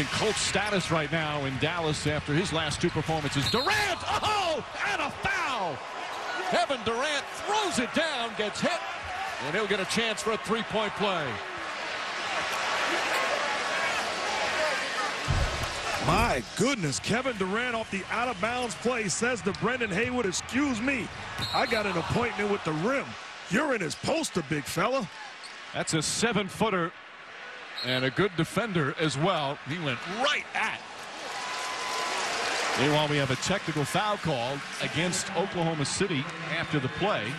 in Colt status right now in Dallas after his last two performances. Durant, oh, and a foul. Kevin Durant throws it down, gets hit, and he'll get a chance for a three-point play. My goodness, Kevin Durant off the out-of-bounds play says to Brendan Haywood, excuse me, I got an appointment with the rim. You're in his poster, big fella. That's a seven-footer and a good defender as well. He went right at. Meanwhile, we have a technical foul called against Oklahoma City after the play.